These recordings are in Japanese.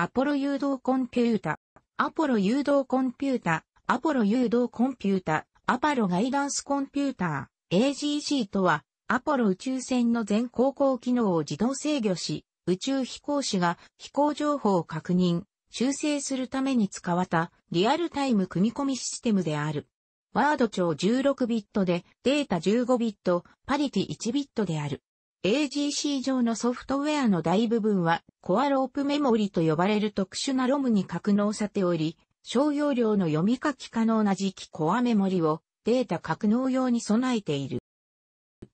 アポロ誘導コンピュータ、アポロ誘導コンピュータ、アポロ誘導コンピュータ、アパロガイダンスコンピューター、AGC とは、アポロ宇宙船の全航行機能を自動制御し、宇宙飛行士が飛行情報を確認、修正するために使われたリアルタイム組み込みシステムである。ワード帳16ビットでデータ15ビット、パリティ1ビットである。AGC 上のソフトウェアの大部分はコアロープメモリと呼ばれる特殊なロムに格納されており、小容量の読み書き可能な磁気コアメモリをデータ格納用に備えている。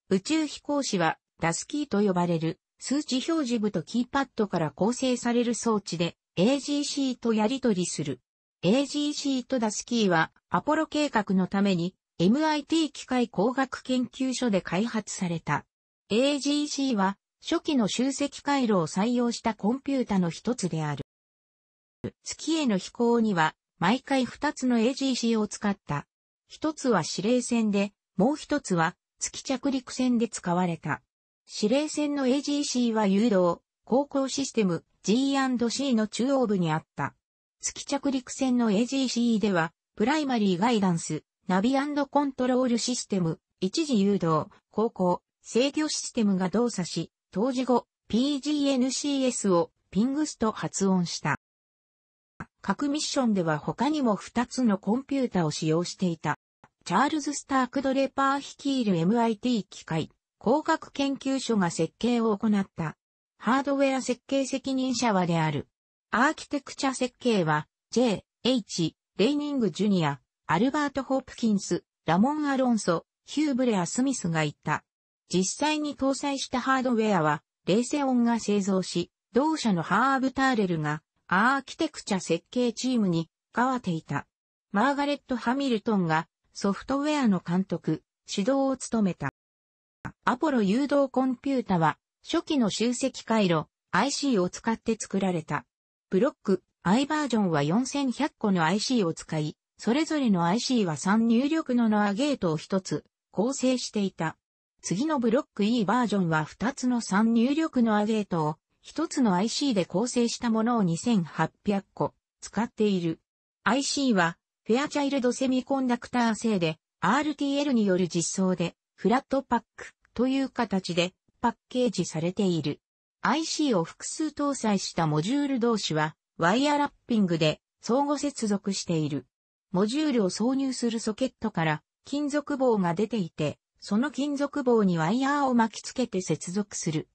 宇宙飛行士はダスキーと呼ばれる数値表示部とキーパッドから構成される装置で AGC とやり取りする。AGC とダスキーはアポロ計画のために MIT 機械工学研究所で開発された。AGC は初期の集積回路を採用したコンピュータの一つである。月への飛行には毎回2つの AGC を使った。一つは指令線で、もう一つは月着陸船で使われた。指令線の AGC は誘導、航行システム G&C の中央部にあった。月着陸船の AGC では、プライマリーガイダンス、ナビコントロールシステム、一時誘導、航行、制御システムが動作し、当時後、PGNCS をピングスと発音した。各ミッションでは他にも2つのコンピュータを使用していた。チャールズ・スターク・ドレパー率いる MIT 機械工学研究所が設計を行ったハードウェア設計責任者はである。アーキテクチャ設計は J、H、レイニング・ジュニア、アルバート・ホープキンス、ラモン・アロンソ、ヒューブレア・スミスが言った。実際に搭載したハードウェアは、レーセオンが製造し、同社のハーブ・ターレルがアーキテクチャ設計チームに変わっていた。マーガレット・ハミルトンがソフトウェアの監督、指導を務めた。アポロ誘導コンピュータは初期の集積回路 IC を使って作られた。ブロック I バージョンは4100個の IC を使い、それぞれの IC は3入力のノアゲートを1つ構成していた。次のブロック E バージョンは2つの3入力のアゲートを一つの IC で構成したものを2800個使っている。IC はフェアチャイルドセミコンダクター製で RTL による実装でフラットパックという形でパッケージされている。IC を複数搭載したモジュール同士はワイヤーラッピングで相互接続している。モジュールを挿入するソケットから金属棒が出ていて、その金属棒にワイヤーを巻き付けて接続する。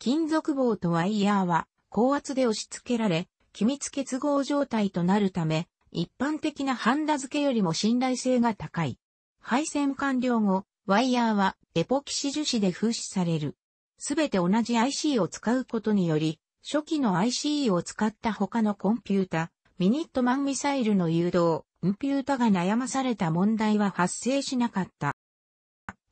金属棒とワイヤーは高圧で押し付けられ、機密結合状態となるため、一般的なハンダ付けよりも信頼性が高い。配線完了後、ワイヤーはエポキシ樹脂で封止される。すべて同じ IC を使うことにより、初期の IC を使った他のコンピュータ、ミニットマンミサイルの誘導、コンピュータが悩まされた問題は発生しなかった。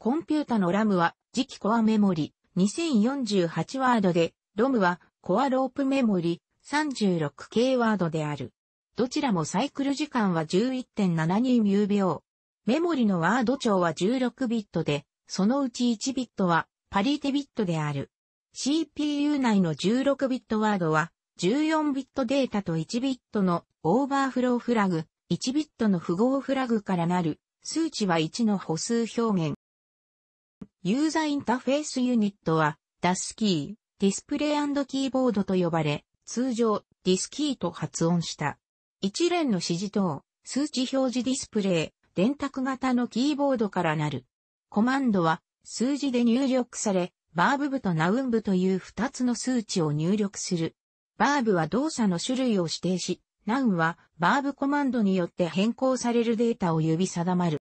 コンピュータのラムは、磁気コアメモリ、2048ワードで、ロムはコアロープメモリ 36K ワードである。どちらもサイクル時間は11.72秒。メモリのワード帳は16ビットで、そのうち1ビットはパリテビットである。CPU 内の16ビットワードは14ビットデータと1ビットのオーバーフローフラグ、1ビットの符号フラグからなる、数値は1の歩数表現。ユーザーインターフェースユニットは、ダスキー、ディスプレイキーボードと呼ばれ、通常、 DSKY と発音した。一連の指示灯、数値表示ディスプレイ、電卓型のキーボードからなる。コマンドは、数字で入力され、 Verb 部と Noun 部という二つの数値を入力する。バーブは動作の種類を指定し、 Noun は Verb コマンドによって変更されるデータを指定する。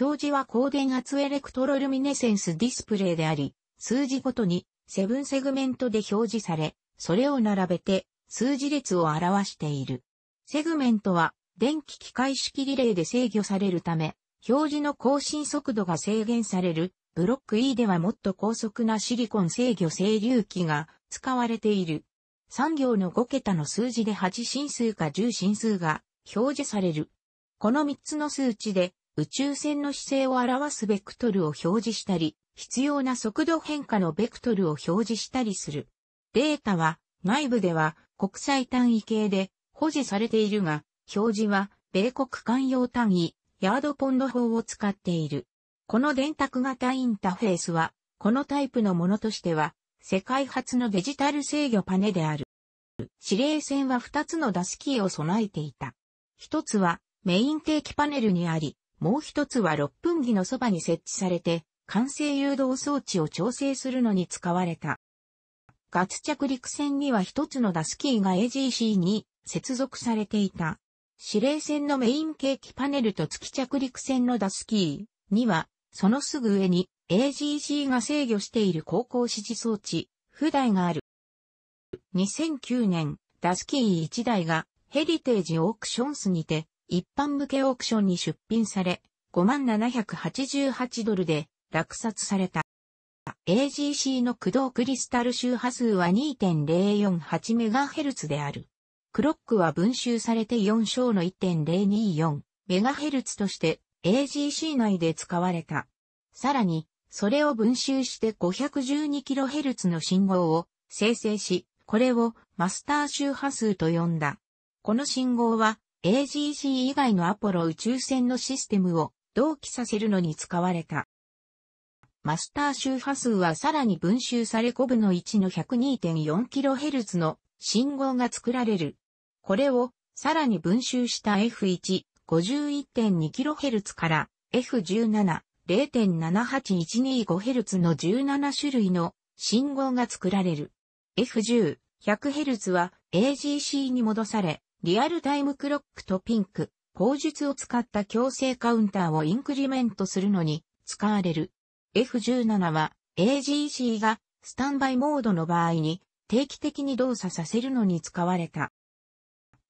表示は光電圧エレクトロルミネセンスディスプレイであり、数字ごとにセブンセグメントで表示され、それを並べて数字列を表している。セグメントは電気機械式リレーで制御されるため、表示の更新速度が制限される。ブロック E ではもっと高速なシリコン制御整流機が使われている。産業の5桁の数字で8進数か10進数が表示される。この3つの数値で宇宙船の姿勢を表すベクトルを表示したり、必要な速度変化のベクトルを表示したりする。データは内部では国際単位系で保持されているが、表示は米国慣用単位、ヤードポンド法を使っている。この電卓型インターフェースは、このタイプのものとしては、世界初のデジタル制御パネである。指令線は2つの出すキーを備えていた。一つはメイン定期パネルにあり、もう一つは6分儀のそばに設置されて、完成誘導装置を調整するのに使われた。ガツ着陸船には一つのダスキーが AGC に接続されていた。指令船のメイン計器パネルと月着陸船のダスキーには、そのすぐ上に AGC が制御している航行指示装置、不台がある。2009年、ダスキー1台がヘリテージオークションスにて一般向けオークションに出品され、5788ドルで落札された。AGC の駆動クリスタル周波数は 2.048MHz である。クロックは分集されて4小の 1.024MHz として AGC 内で使われた。さらに、それを分集して 512kHz の信号を生成し、これをマスター周波数と呼んだ。この信号は AGC 以外のアポロ宇宙船のシステムを同期させるのに使われた。マスター周波数はさらに分集され5分の1の 102.4kHz の信号が作られる。これをさらに分集した F1、51.2kHz から F17、0.78125Hz の17種類の信号が作られる。F10、100Hz は AGC に戻され、リアルタイムクロックとピンク、口述を使った強制カウンターをインクリメントするのに使われる。F17 は AGC がスタンバイモードの場合に定期的に動作させるのに使われた。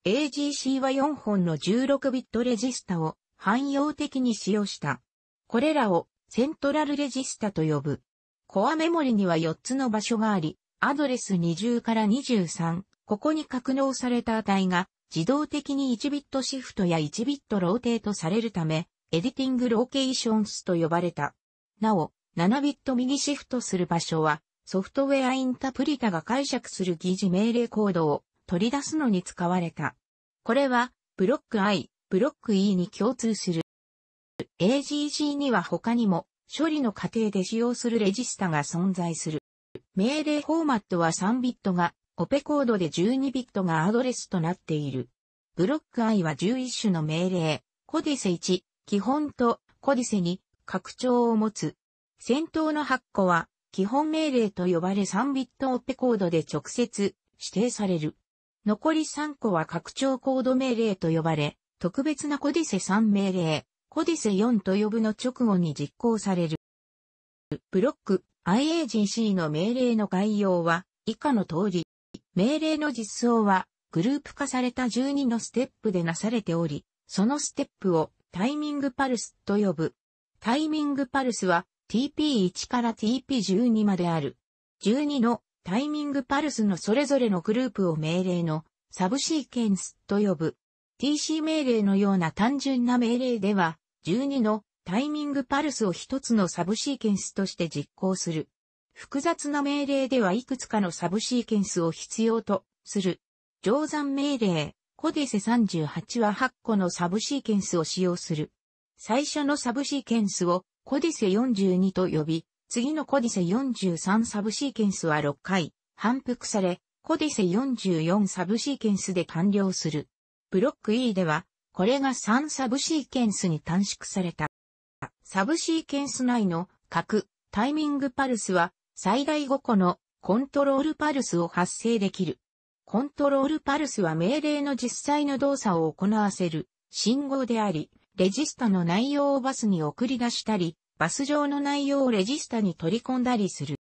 AGC は4本の16ビットレジスタを汎用的に使用した。これらをセントラルレジスタと呼ぶ。コアメモリには4つの場所があり、アドレス20から23、ここに格納された値が自動的に1ビットシフトや1ビットローテートされるため、 editing locations と呼ばれた。なお、7ビット右シフトする場所は、ソフトウェアインタプリタが解釈する疑似命令コードを取り出すのに使われた。これは、ブロック I、ブロック II に共通する。AGC には他にも、処理の過程で使用するレジスタが存在する。命令フォーマットは3ビットが、オペコードで12ビットがアドレスとなっている。ブロック I は11種の命令、コディセ1、基本と。コディセ2、拡張を持つ。先頭の8個は、基本命令と呼ばれ。3ビットオペコードで直接。指定される。残り3個は拡張コード命令と呼ばれ、特別なコディセ3命令、コディセ4と呼ぶの直後に実行される。ブロック。IAGC の命令の概要は。以下の通り、命令の実装はグループ化された12のステップでなされており、そのステップをタイミングパルスと呼ぶ。タイミングパルスは TP1 から TP12 まである。12のタイミングパルスのそれぞれのグループを命令のサブシーケンスと呼ぶ。TC 命令のような単純な命令では、12のタイミングパルスを一つのサブシーケンスとして実行する。複雑な命令ではいくつかのサブシーケンスを必要とする。乗算命令、コディセ38は8個のサブシーケンスを使用する。最初のサブシーケンスをコディセ42と呼び、次のコディセ43サブシーケンスは6回反復され、コディセ44サブシーケンスで完了する。ブロック E では、これが3サブシーケンスに短縮された。サブシーケンス内の各タイミングパルスは最大5個のコントロールパルスを発生できる。コントロールパルスは命令の実際の動作を行わせる信号であり、レジスタの内容をバスに送り出したり、バス上の内容をレジスタに取り込んだりする。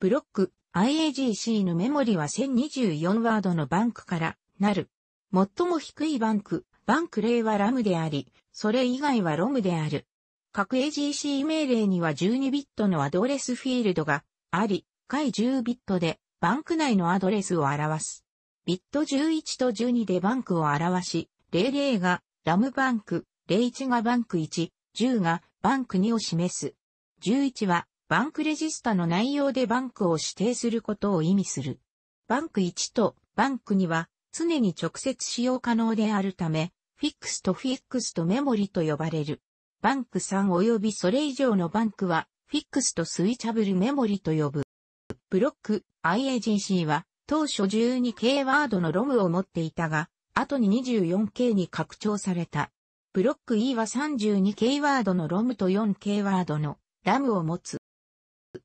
ブロック IAGC のメモリは1024ワードのバンクからなる。最も低いバンク、バンク零は RAM であり、それ以外は ROM である。各 AGC 命令には12ビットのアドレスフィールドがあり、下位10ビットでバンク内のアドレスを表す。ビット11と12でバンクを表し、00が RAM バンク、01がバンク1、10がバンク2を示す。11はバンクレジスタの内容でバンクを指定することを意味する。バンク1とバンクには常に直接使用可能であるため、フィックスとフィックスとメモリと呼ばれる。バンク3及びそれ以上のバンクは、フィックスとスイチャブルメモリと呼ぶ。ブロック IAGC は当初 12K ワードのロムを持っていたが、後に 24K に拡張された。ブロック E は 32K ワードのロムと 4K ワードのラムを持つ。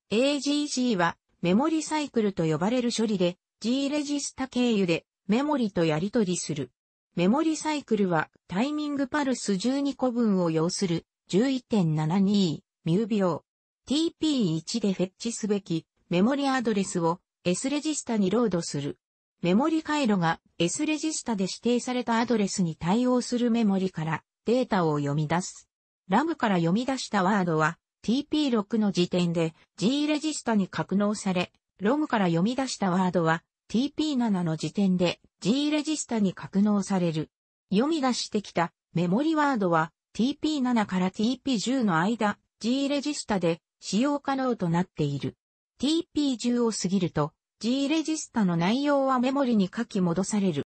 AGC はメモリサイクルと呼ばれる処理で G レジスタ経由でメモリとやり取りする。メモリサイクルはタイミングパルス12個分を要する11.72ミュ秒。TP1 でフェッチすべきメモリアドレスを S レジスタにロードする。メモリ回路が S レジスタで指定されたアドレスに対応するメモリからデータを読み出す。ラムから読み出したワードは TP6 の時点で G レジスタに格納され、ロムから読み出したワードは TP7 の時点で G レジスタに格納される。読み出してきたメモリワードは TP7 から TP10 の間 G レジスタで使用可能となっている。TP10 を過ぎると G レジスタの内容はメモリに書き戻される。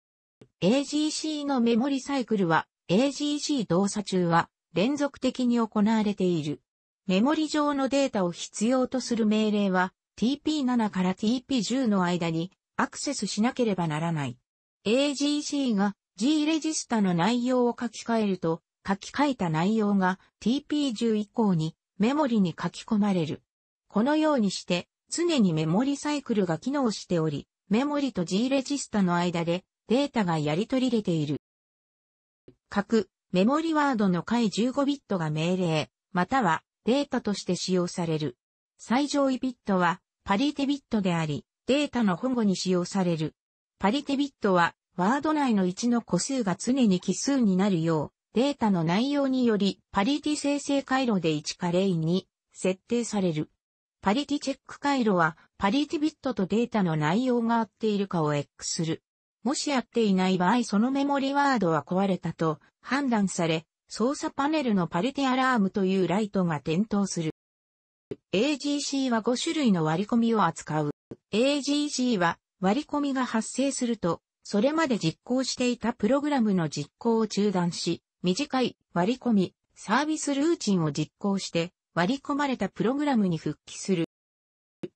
AGC のメモリサイクルは AGC 動作中は連続的に行われている。メモリ上のデータを必要とする命令は TP7 から TP10 の間にアクセスしなければならない。AGC が G レジスタの内容を書き換えると書き換えた内容が TP10 以降にメモリに書き込まれる。このようにして常にメモリサイクルが機能しており、メモリと G レジスタの間でデータがやり取りれている。各メモリワードの回15ビットが命令、またはデータとして使用される。最上位ビットはパリテビットであり、データの保護に使用される。パリテビットはワード内の1の個数が常に奇数になるよう、データの内容によりパリティ生成回路で1か0に設定される。パリティチェック回路は、パリティビットとデータの内容が合っているかを X する。もし合っていない場合そのメモリワードは壊れたと判断され、操作パネルのパリティアラームというライトが点灯する。AGC は5種類の割り込みを扱う。AGC は割り込みが発生すると、それまで実行していたプログラムの実行を中断し、短い割り込み、サービスルーチンを実行して割り込まれたプログラムに復帰する。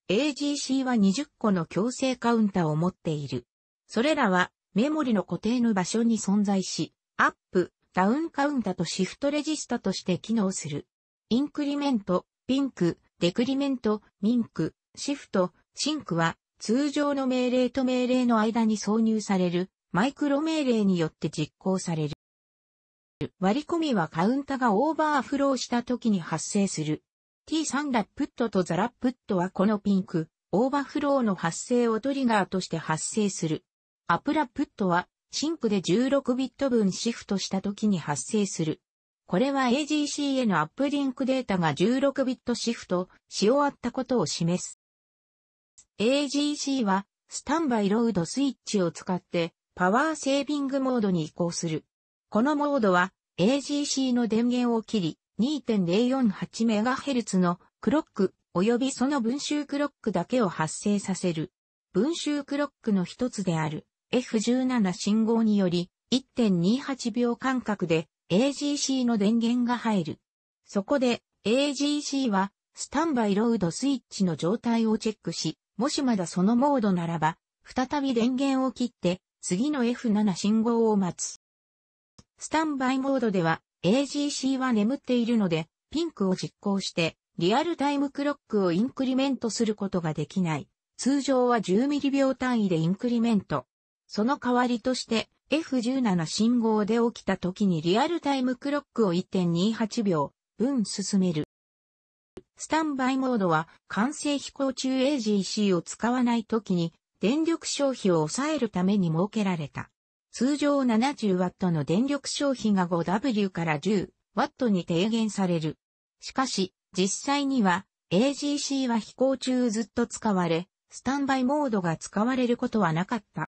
AGC は20個の強制カウンターを持っている。それらはメモリの固定の場所に存在し、アップ、ダウンカウンターとシフトレジスタとして機能する。インクリメント、 PINC、デクリメント、 MINC、シフト、 SHINC は通常の命令と命令の間に挿入されるマイクロ命令によって実行される。割り込みはカウンタがオーバーフローした時に発生する。T3 ラップットとザラップットはこのピンク、オーバーフローの発生をトリガーとして発生する。アプラップットはシンクで16ビット分シフトした時に発生する。これは AGC へのアップリンクデータが16ビットシフトし終わったことを示す。AGC はスタンバイロードスイッチを使ってパワーセービングモードに移行する。このモードは AGC の電源を切り 2.048MHz のクロック及びその分集クロックだけを発生させる。分集クロックの一つである F17 信号により1.28秒間隔で AGC の電源が入る。そこで AGC はスタンバイロードスイッチの状態をチェックし、もしまだそのモードならば、再び電源を切って次の F7 信号を待つ。スタンバイモードでは AGC は眠っているので、ピンクを実行して、リアルタイムクロックをインクリメントすることができない。通常は10ミリ秒単位でインクリメント。その代わりとして F17 信号で起きた時にリアルタイムクロックを1.28秒分進める。スタンバイモードは完成飛行中 AGC を使わない時に電力消費を抑えるために設けられた。通常 70W の電力消費が 5W から 10W に低減される。しかし、実際には AGC は飛行中ずっと使われ、スタンバイモードが使われることはなかった。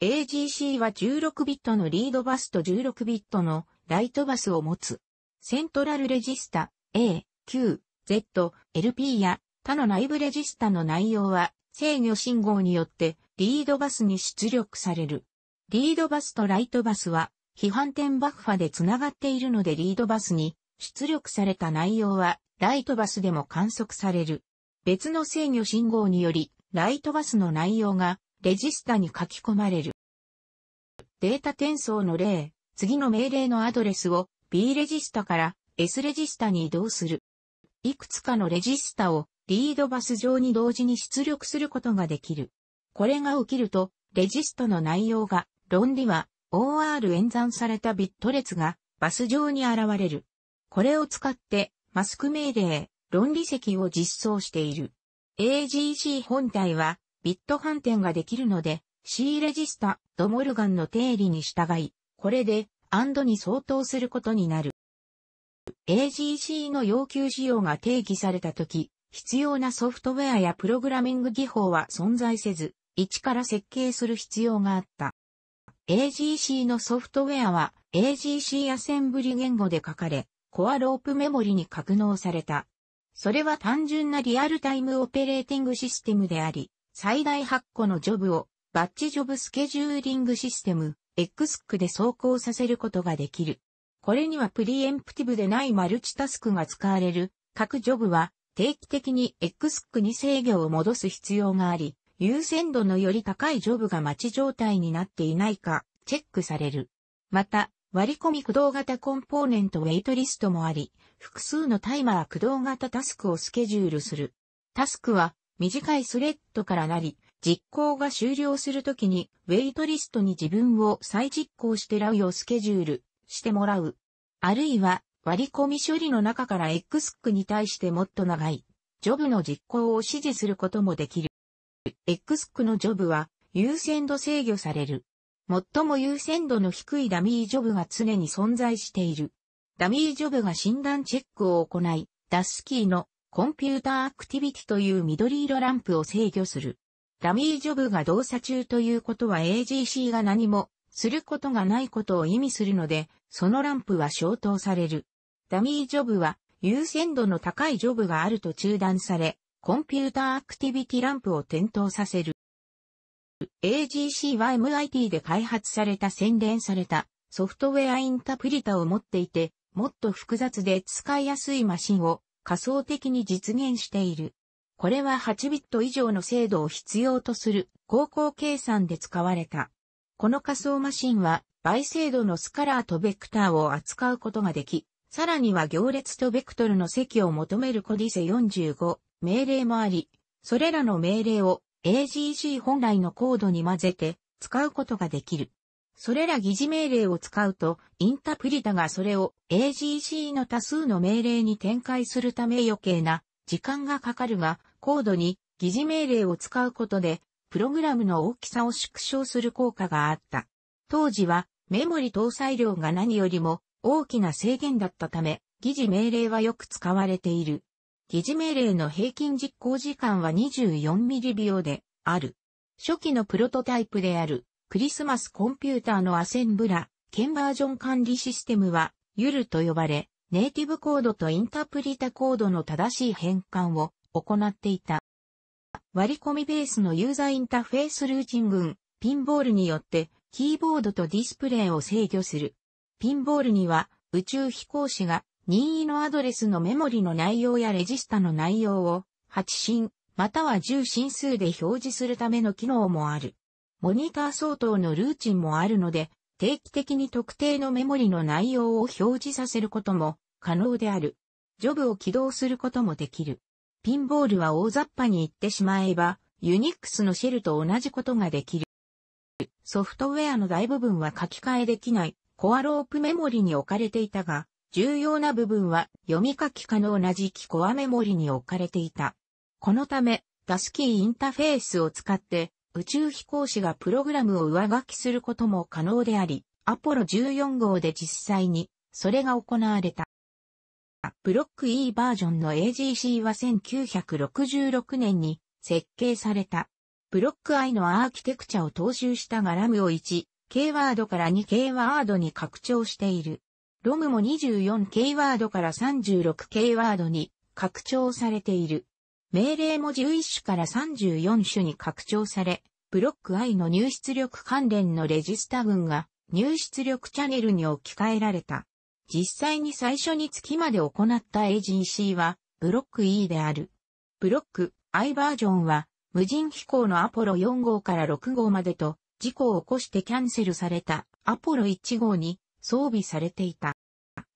AGC は16ビットのリードバスと16ビットのライトバスを持つ。セントラルレジスタ A、Q、Z、LP や他の内部レジスタの内容は制御信号によってリードバスに出力される。リードバスとライトバスは、批判点バッファでつながっているのでリードバスに出力された内容は、ライトバスでも観測される。別の制御信号により、ライトバスの内容がレジスタに書き込まれる。データ転送の例、次の命令のアドレスを B レジスタから S レジスタに移動する。いくつかのレジスタをリードバス上に同時に出力することができる。これが起きると、レジストの内容が、論理は OR 演算されたビット列がバス上に現れる。これを使ってマスク命令、論理積を実装している。AGC 本体はビット反転ができるので C レジスタ、ドモルガンの定理に従い、これで AND に相当することになる。AGC の要求仕様が定義されたとき、必要なソフトウェアやプログラミング技法は存在せず、一から設計する必要があった。AGC のソフトウェアは AGC アセンブリ言語で書かれ、コアロープメモリに格納された。それは単純なリアルタイムオペレーティングシステムであり、最大8個のジョブをバッチジョブスケジューリングシステム XC で走行させることができる。これにはプリエンプティブでないマルチタスクが使われる各ジョブは定期的に XC に制御を戻す必要があり、優先度のより高いジョブが待ち状態になっていないかチェックされる。また、割り込み駆動型コンポーネントウェイトリストもあり、複数のタイマー駆動型タスクをスケジュールする。タスクは短いスレッドからなり、実行が終了するときにウェイトリストに自分を再実行してラウをスケジュールしてもらう。あるいは割り込み処理の中から X クに対してもっと長いジョブの実行を指示することもできる。X クのジョブは優先度制御される。最も優先度の低いダミージョブが常に存在している。ダミージョブが診断チェックを行い、 DSKY の Computer Activity という緑色ランプを制御する。ダミージョブが動作中ということは AGC が何もすることがないことを意味するので、そのランプは消灯される。ダミージョブは優先度の高いジョブがあると中断され、 Computer Activity ランプを点灯させる。AGC は MIT で開発された洗練されたソフトウェアインタプリタを持っていて、もっと複雑で使いやすいマシンを仮想的に実現している。これは8ビット以上の精度を必要とする高校計算で使われた。この仮想マシンは倍精度のスカラーとベクターを扱うことができ、さらには行列とベクトルの積を求めるコディセ45命令もあり、それらの命令を AGC 本来のコードに混ぜて使うことができる。それら疑似命令を使うと、インタプリタがそれを AGC の多数の命令に展開するため余計な時間がかかるが、コードに疑似命令を使うことで、プログラムの大きさを縮小する効果があった。当時はメモリ搭載量が何よりも大きな制限だったため、疑似命令はよく使われている。疑似命令の平均実行時間は24ミリ秒である。初期のプロトタイプであるクリスマスコンピューターのアセンブラ、ケンバージョン管理システムはユルと呼ばれ、ネイティブコードとインタープリタコードの正しい変換を行っていた。割り込みベースのユーザーインターフェースルーチング、ピンボールによってキーボードとディスプレイを制御する。ピンボールには宇宙飛行士が任意のアドレスのメモリの内容やレジスタの内容を8進または10進数で表示するための機能もある。モニター相当のルーチンもあるので、定期的に特定のメモリの内容を表示させることも可能である。ジョブを起動することもできる。ピンボールは大雑把に言ってしまえば、ユニックスのシェルと同じことができる。ソフトウェアの大部分は書き換えできないコアロープメモリに置かれていたが、重要な部分は読み書き可能な磁気コアメモリに置かれていた。このため、ダスキーインターフェースを使って宇宙飛行士がプログラムを上書きすることも可能であり、アポロ14号で実際にそれが行われた。ブロック E バージョンの AGC は1966年に設計された。ブロック I のアーキテクチャを踏襲したがラムを1、K ワードから 2K ワードに拡張している。ロムも 24K ワードから 36K ワードに拡張されている。命令も11種から34種に拡張され、ブロック I の入出力関連のレジスタ群が入出力チャンネルに置き換えられた。実際に最初に月まで行った AGC はブロック E である。ブロック I バージョンは無人飛行のアポロ4号から6号までと事故を起こしてキャンセルされたアポロ1号に装備されていた。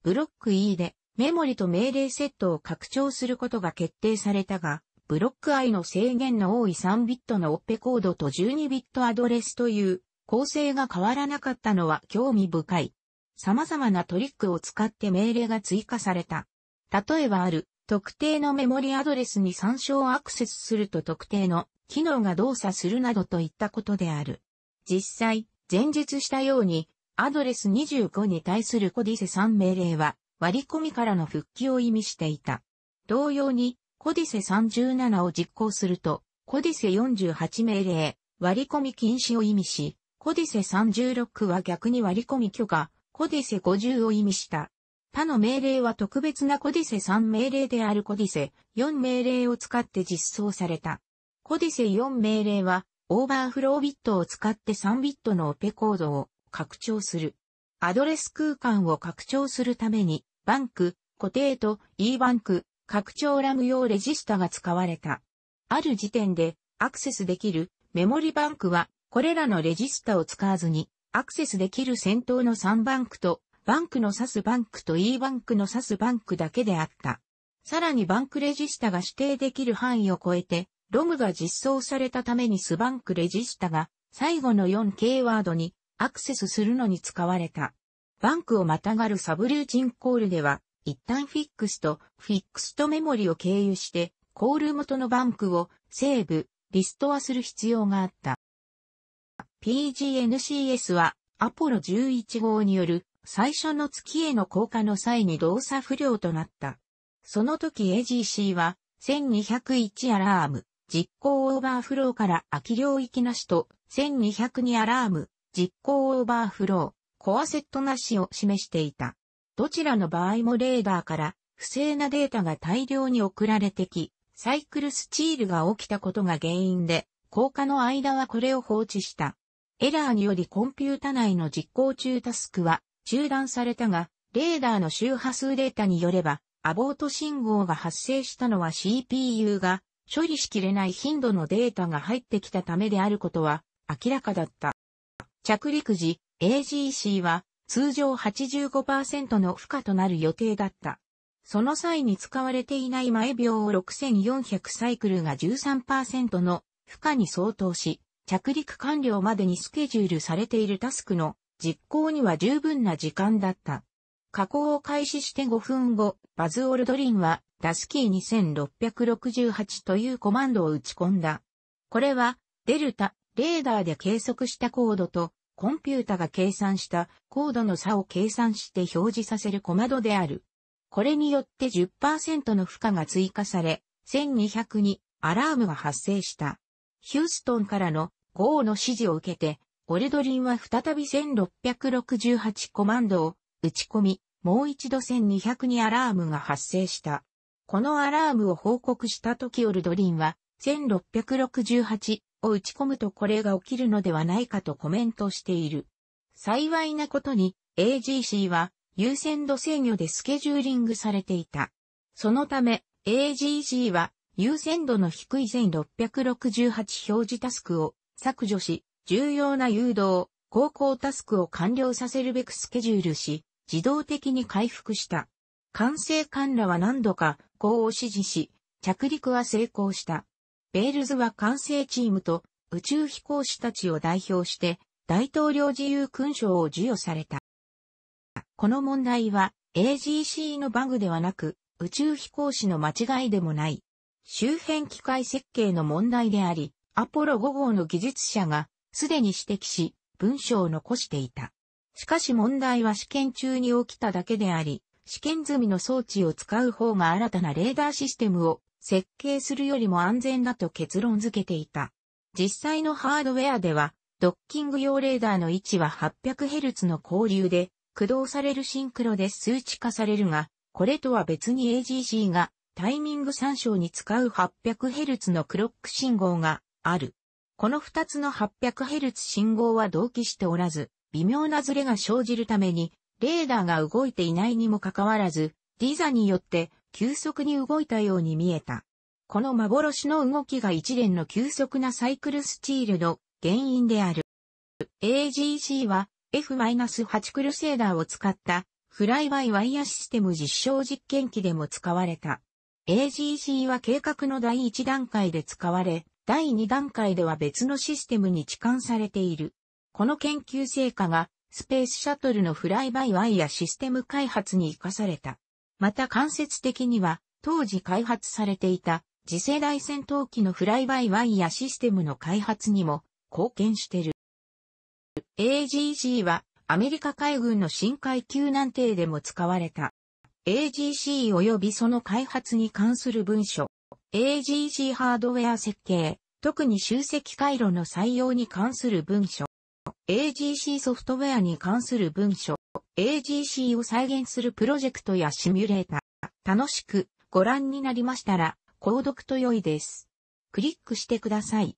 ブロック E でメモリと命令セットを拡張することが決定されたが、ブロック I の制限の多い3ビットのオッペコードと12ビットアドレスという構成が変わらなかったのは興味深い。様々なトリックを使って命令が追加された。例えばある特定のメモリアドレスに参照アクセスすると特定の機能が動作するなどといったことである。実際、前述したように、アドレス25に対するコディセ3命令は、割り込みからの復帰を意味していた。同様に、コディセ37を実行すると、コディセ48命令、割り込み禁止を意味し、コディセ36は逆に割り込み許可、コディセ50を意味した。他の命令は特別なコディセ3命令であるコディセ4命令を使って実装された。コディセ4命令は、オーバーフロービットを使って3ビットのオペコードを拡張する。アドレス空間を拡張するために、バンク、固定と E バンク、拡張ラム用レジスタが使われた。ある時点でアクセスできるメモリバンクはこれらのレジスタを使わずにアクセスできる先頭の3バンクとバンクの指すバンクと E バンクの指すバンクだけであった。さらにバンクレジスタが指定できる範囲を超えてログが実装されたためにスバンクレジスタが最後の 4K ワードにアクセスするのに使われた。バンクをまたがるサブルーチンコールでは、一旦フィックスとフィックスとメモリを経由して、コール元のバンクをセーブ、リストアする必要があった。PGNCS はアポロ11号による最初の月への降下の際に動作不良となった。その時 AGC は1201アラーム、実行オーバーフローから空き領域なしと1202アラーム、実行オーバーフロー、コアセットなしを示していた。どちらの場合もレーダーから不正なデータが大量に送られてき、サイクルスチールが起きたことが原因で、降下の間はこれを放置した。エラーによりコンピュータ内の実行中タスクは中断されたが、レーダーの周波数データによれば、アボート信号が発生したのは CPU が処理しきれない頻度のデータが入ってきたためであることは明らかだった。着陸時、AGC は通常85%の負荷となる予定だった。その際に使われていない毎秒6400サイクルが13%の負荷に相当し、着陸完了までにスケジュールされているタスクの実行には十分な時間だった。加工を開始して5分後、バズ・オルドリンはダスキー2668というコマンドを打ち込んだ。これはデルタ、レーダーで計測したコードとコンピュータが計算したコードの差を計算して表示させるコマドである。これによって10%の負荷が追加され、1200にアラームが発生した。ヒューストンからの GO の指示を受けて、オルドリンは再び1668コマンドを打ち込み、もう一度1200にアラームが発生した。このアラームを報告した時オルドリンは1668を打ち込むとこれが起きるのではないかとコメントしている。幸いなことに AGC は優先度制御でスケジューリングされていた。そのため AGC は優先度の低い1668表示タスクを削除し、重要な誘導、航行タスクを完了させるべくスケジュールし、自動的に回復した。管制官らは何度か、こう指示し、着陸は成功した。ベールズは管制チームと宇宙飛行士たちを代表して大統領自由勲章を授与された。この問題は AGC のバグではなく宇宙飛行士の間違いでもない。周辺機械設計の問題であり、アポロ5号の技術者がすでに指摘し文章を残していた。しかし問題は試験中に起きただけであり、試験済みの装置を使う方が新たなレーダーシステムを設計するよりも安全だと結論付けていた。実際のハードウェアでは、ドッキング用レーダーの位置は 800Hz の交流で、駆動されるシンクロで数値化されるが、これとは別に AGC がタイミング参照に使う 800Hz のクロック信号がある。この2つの 800Hz 信号は同期しておらず、微妙なズレが生じるために、レーダーが動いていないにもかかわらず、ディザによって急速に動いたように見えた。この幻の動きが一連の急速なサイクルスチールの原因である。AGC は F-8 クルセーダーを使ったフライバイワイヤーシステム実証実験機でも使われた。AGC は計画の第1段階で使われ、第2段階では別のシステムに置換されている。この研究成果がスペースシャトルのフライバイワイヤシステム開発に活かされた。また間接的には当時開発されていた次世代戦闘機のフライバイワイヤシステムの開発にも貢献してる。AGC はアメリカ海軍の深海救難艇でも使われた。AGC 及びその開発に関する文書。AGC ハードウェア設計、特に集積回路の採用に関する文書。AGC ソフトウェアに関する文書。AGC を再現するプロジェクトやシミュレーター。楽しくご覧になりましたら、購読と良いです。クリックしてください。